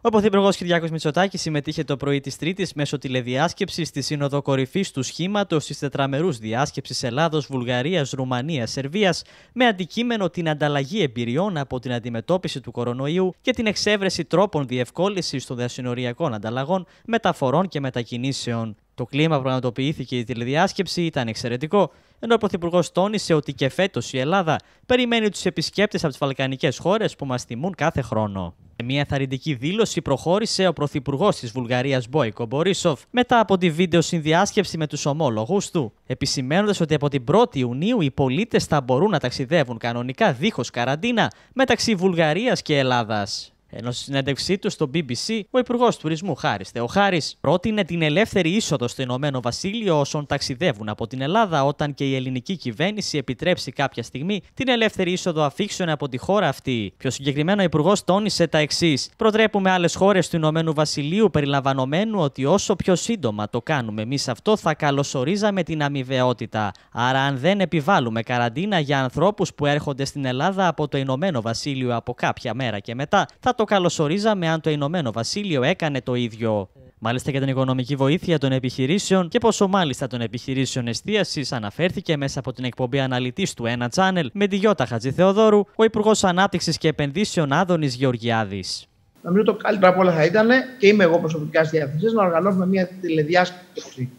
Ο Πρωθυπουργός Κυριάκος Μητσοτάκης συμμετείχε το πρωί της Τρίτης μέσω τηλεδιάσκεψης στη Σύνοδο Κορυφής του Σχήματος τη τετραμερούς διάσκεψη Ελλάδος, Βουλγαρίας, Ρουμανίας, Σερβίας με αντικείμενο την ανταλλαγή εμπειριών από την αντιμετώπιση του κορονοϊού και την εξέβρεση τρόπων διευκόλυνσης των διασυνοριακών ανταλλαγών, μεταφορών και μετακινήσεων. Το κλίμα που πραγματοποιήθηκε η τηλεδιάσκεψη ήταν εξαιρετικό, ενώ ο Πρωθυπουργός τόνισε ότι και φέτος η Ελλάδα περιμένει τους επισκέπτες από τις Βαλκανικές χώρες που μας τιμούν κάθε χρόνο. Σε μια θαρρυντική δήλωση προχώρησε ο Πρωθυπουργός της Βουλγαρίας Μπόικο Μπορίσοφ μετά από τη βίντεο συνδιάσκεψη με τους ομόλογους του, επισημένοντας ότι από την 1η Ιουνίου οι πολίτες θα μπορούν να ταξιδεύουν κανονικά δίχως καραντίνα μεταξύ Βουλγαρίας και Ελλάδας. Ενώ στη συνέντευξή του στο BBC, ο Υπουργός Τουρισμού Χάρης Θεοχάρης πρότεινε την ελεύθερη είσοδο στο Ηνωμένο Βασίλειο όσων ταξιδεύουν από την Ελλάδα, όταν και η ελληνική κυβέρνηση επιτρέψει κάποια στιγμή την ελεύθερη είσοδο αφήξεων από τη χώρα αυτή. Πιο συγκεκριμένα, ο Υπουργός τόνισε τα εξής: Προτρέπουμε άλλες χώρες του Ηνωμένου Βασιλείου περιλαμβανομένου ότι όσο πιο σύντομα το κάνουμε εμείς αυτό, θα καλωσορίζαμε την αμοιβαιότητα. Άρα, αν δεν επιβάλλουμε καραντίνα για ανθρώπους που έρχονται στην Ελλάδα από το Ηνωμένο Βασίλειο από κάποια μέρα και μετά, θα το καλωσορίζαμε αν το Ηνωμένο Βασίλειο έκανε το ίδιο. Μάλιστα για την οικονομική βοήθεια των επιχειρήσεων και πόσο μάλιστα των επιχειρήσεων εστίασης αναφέρθηκε μέσα από την εκπομπή αναλυτής του ένα Channel με τη Γιώτα Χατζηθεοδόρου, ο Υπουργός Ανάπτυξης και Επενδύσεων Άδωνης Γεωργιάδης. Νομίζω το καλύτερο από όλα θα ήταν και είμαι εγώ προσωπικά στη διάθεση να οργανώσουμε μια τηλεδιάσκεψη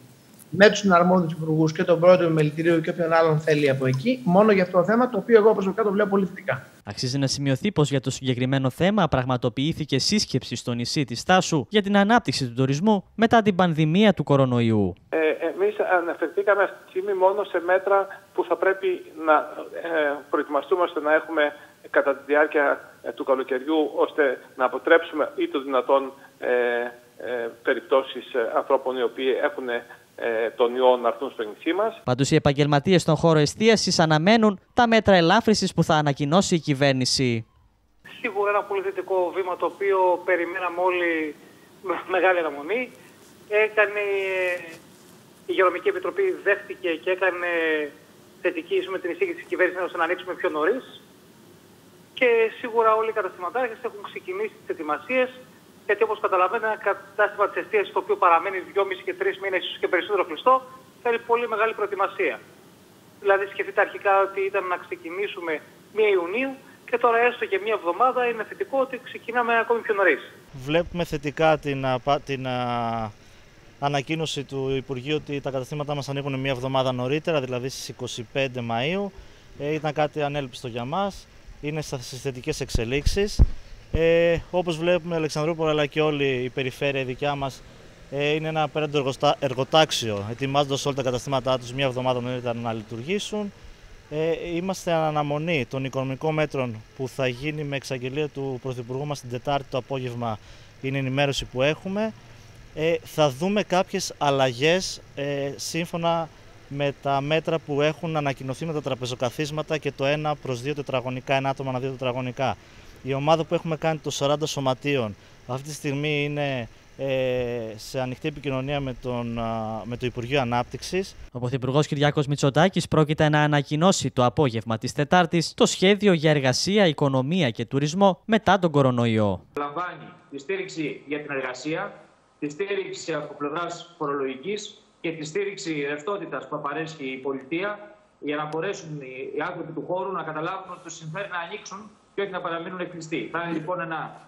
με τους συναρμόδιους υπουργούς και τον πρόεδρο του μελητηρίου και όποιον άλλον θέλει από εκεί, μόνο για αυτό το θέμα, το οποίο εγώ προσωπικά το βλέπω πολύ θετικά. Αξίζει να σημειωθεί πως για το συγκεκριμένο θέμα πραγματοποιήθηκε σύσκεψη στο νησί της Τάσου για την ανάπτυξη του τουρισμού μετά την πανδημία του κορονοϊού. Ε, Εμείς αναφερθήκαμε αυτή τη στιγμή μόνο σε μέτρα που θα πρέπει να ε, προετοιμαστούμε ώστε να έχουμε κατά τη διάρκεια ε, του καλοκαιριού, ώστε να αποτρέψουμε ή το δυνατόν ε, ε, περιπτώσεις ανθρώπων οι οποίοι έχουν ε, των ιών να έρθουν στο νησί μας. Πάντω, οι επαγγελματίες στον χώρο εστίασης αναμένουν τα μέτρα ελάφρυνση που θα ανακοινώσει η κυβέρνηση. Σίγουρα ένα πολύ θετικό βήμα το οποίο περιμέναμε όλοι με μεγάλη αναμονή. Έκανε η Γεωργική Επιτροπή δέχτηκε και έκανε θετική με την εισήγηση της κυβέρνησης ώστε να ανοίξουμε πιο νωρίς. Και σίγουρα όλοι οι καταστηματάρχες έχουν ξεκινήσει τις ετοιμασίες γιατί όπως καταλαβαίνετε, ένα κατάστημα της εστίαση το οποίο παραμένει 2,5 και 3 μήνες, ίσως και περισσότερο κλειστό, θέλει πολύ μεγάλη προετοιμασία. Δηλαδή, σκεφτείτε αρχικά ότι ήταν να ξεκινήσουμε 1 Ιουνίου και τώρα έστω και μία εβδομάδα είναι θετικό ότι ξεκινάμε ακόμη πιο νωρίς. Βλέπουμε θετικά την, την ανακοίνωση του Υπουργείου ότι τα καταστήματά μας ανοίγουν μία εβδομάδα νωρίτερα, δηλαδή στις 25 Μαΐου. Ε, ήταν κάτι ανέλπιστο για μας. Είναι στις θετικές εξελίξεις. Ε, όπως βλέπουμε, η Αλεξανδρούπολη αλλά και όλη η περιφέρεια η δικιά μας ε, είναι ένα απέραντο εργοτάξιο, ετοιμάζοντας όλα τα καταστήματά τους μία εβδομάδα νωρίτερα να λειτουργήσουν. Ε, είμαστε αναμονή των οικονομικών μέτρων που θα γίνει με εξαγγελία του Πρωθυπουργού μας την Τετάρτη το απόγευμα, είναι η ενημέρωση που έχουμε. Ε, θα δούμε κάποιες αλλαγές ε, σύμφωνα με τα μέτρα που έχουν ανακοινωθεί με τα τραπεζοκαθίσματα και το 1 προς 2 τετραγωνικά, ένα άτομα ανά 2 τετραγωνικά. Η ομάδα που έχουμε κάνει το 40 σωματείων αυτή τη στιγμή είναι ε, σε ανοιχτή επικοινωνία με, τον, με το Υπουργείο Ανάπτυξης. Ο Πρωθυπουργός Κυριάκος Μητσοτάκης πρόκειται να ανακοινώσει το απόγευμα της Τετάρτης το σχέδιο για εργασία, οικονομία και τουρισμό μετά τον κορονοϊό. Λαμβάνει τη στήριξη για την εργασία, τη στήριξη από πλευράς φορολογικής και τη στήριξη ρευστότητας που απαρέσχει η πολιτεία για να μπορέσουν οι άνθρωποι του χώρου να καταλάβουν ότι του συμφέρει να ανοίξουν και όχι να παραμείνουν κλειστοί. Θα είναι λοιπόν ένα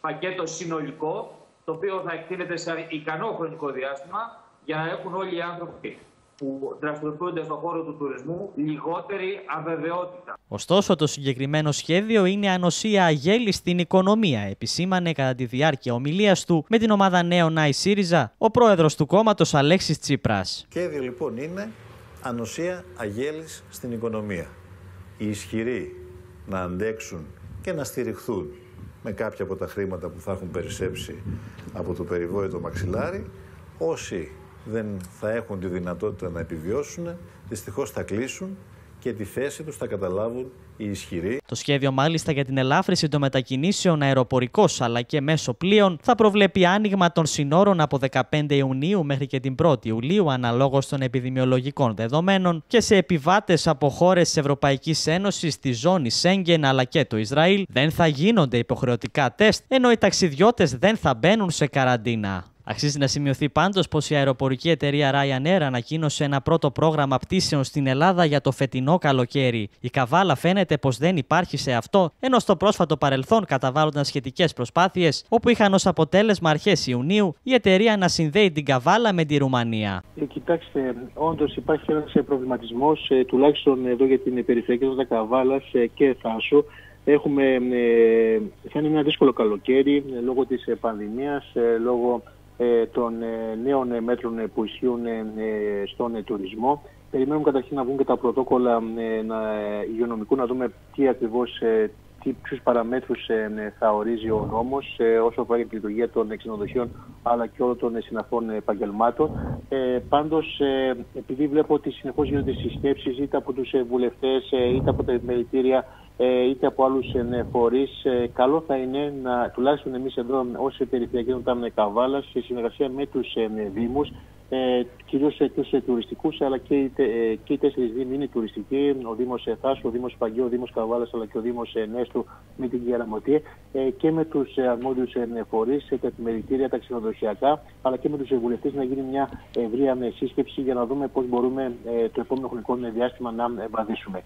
πακέτο συνολικό, το οποίο θα εκτείνεται σε ικανό χρονικό διάστημα για να έχουν όλοι οι άνθρωποι που δραστηριοποιούνται στον χώρο του τουρισμού λιγότερη αβεβαιότητα. Ωστόσο, το συγκεκριμένο σχέδιο είναι ανοσία αγέλη στην οικονομία, επισήμανε κατά τη διάρκεια ομιλίας του με την ομάδα Νέων Νάη ΣΥΡΙΖΑ ο πρόεδρος του κόμματος Αλέξης Τσίπρας. Σχέδιο λοιπόν είναι ανοσία αγέλης στην οικονομία. Οι ισχυροί να αντέξουν και να στηριχθούν με κάποια από τα χρήματα που θα έχουν περισσέψει από το περιβόητο μαξιλάρι. Όσοι δεν θα έχουν τη δυνατότητα να επιβιώσουν, δυστυχώς θα κλείσουν και τη θέση τους θα καταλάβουν οι ισχυροί. Το σχέδιο μάλιστα για την ελάφρυση των μετακινήσεων αεροπορικός αλλά και μέσω πλοίων θα προβλέπει άνοιγμα των συνόρων από 15 Ιουνίου μέχρι και την 1η Ιουλίου αναλόγως των επιδημιολογικών δεδομένων και σε επιβάτες από χώρες της Ευρωπαϊκής Ένωσης, τη ζώνη Σέγγεν αλλά και το Ισραήλ δεν θα γίνονται υποχρεωτικά τεστ ενώ οι ταξιδιώτες δεν θα μπαίνουν σε καραντίνα. Αξίζει να σημειωθεί πάντως πως η αεροπορική εταιρεία Ryanair ανακοίνωσε ένα πρώτο πρόγραμμα πτήσεων στην Ελλάδα για το φετινό καλοκαίρι. Η καβάλα φαίνεται πως δεν υπάρχει σε αυτό, ενώ στο πρόσφατο παρελθόν καταβάλλονταν σχετικές προσπάθειες, όπου είχαν ως αποτέλεσμα αρχές Ιουνίου η εταιρεία να συνδέει την καβάλα με τη Ρουμανία. Ε, κοιτάξτε, όντως υπάρχει ένας προβληματισμός, ε, τουλάχιστον εδώ για την περιφερειακή καβάλας ε, και Θάσου. Έχουμε, ε, θα είναι ένα δύσκολο καλοκαίρι ε, λόγω της πανδημίας, λόγω ε, των ε, νέων ε, μέτρων που ισχύουν στον τουρισμό. Περιμένουμε καταρχήν να βγουν και τα πρωτόκολλα να, υγειονομικού, να δούμε τι ακριβώς ποιους παραμέτρους θα ορίζει ο νόμος όσο αφορά την λειτουργία των ξενοδοχείων αλλά και όλων των συναφών επαγγελμάτων. Ε, Πάντως, επειδή βλέπω ότι συνεχώς γίνονται συσκέψεις είτε από τους βουλευτές είτε από τα επιμελητήρια ε, είτε από άλλους ε, φορεί. Ε, καλό θα είναι να, τουλάχιστον εμείς εδώ, ως Περιφερειακή Ενότητα Καβάλα, σε συνεργασία με τους Δήμους, ε, κυρίως τους τουριστικούς, αλλά και, ε, και οι τέσσερις Δήμοι είναι τουριστικοί. Ο Δήμος Θάσου, ο Δήμος Παγκίου, ο Δήμος Καβάλας, αλλά και ο Δήμος Νέστου με την Κιαραμωτή ε, και με τους αρμόδιους φορεί, τα επιμελητήρια, τα ξενοδοχειακά, αλλά και με τους βουλευτέ να γίνει μια ευρεία σύσκεψη για να δούμε πώς μπορούμε το επόμενο χρονικό διάστημα να βαδίσουμε.